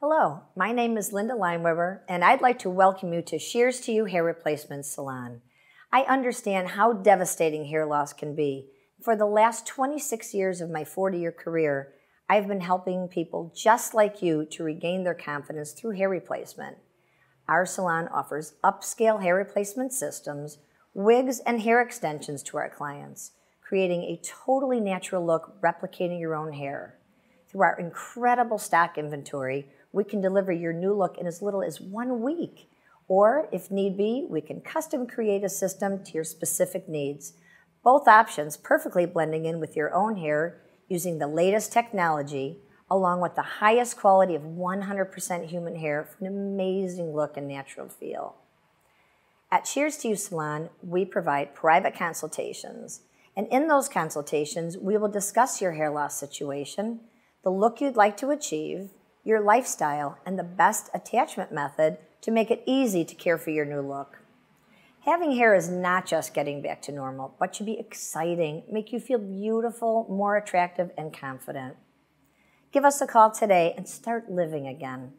Hello, my name is Linda Leinweber, and I'd like to welcome you to Shears to You Hair Replacement Salon. I understand how devastating hair loss can be. For the last 26 years of my 40 year career, I've been helping people just like you to regain their confidence through hair replacement. Our salon offers upscale hair replacement systems, wigs, and hair extensions to our clients, creating a totally natural look replicating your own hair. Through our incredible stock inventory, we can deliver your new look in as little as one week. Or, if need be, we can custom create a system to your specific needs. Both options perfectly blending in with your own hair using the latest technology along with the highest quality of 100% human hair for an amazing look and natural feel. At Shears to You Salon, we provide private consultations. And in those consultations, we will discuss your hair loss situation, the look you'd like to achieve, your lifestyle, and the best attachment method to make it easy to care for your new look. Having hair is not just getting back to normal, but should be exciting, make you feel beautiful, more attractive, and confident. Give us a call today and start living again.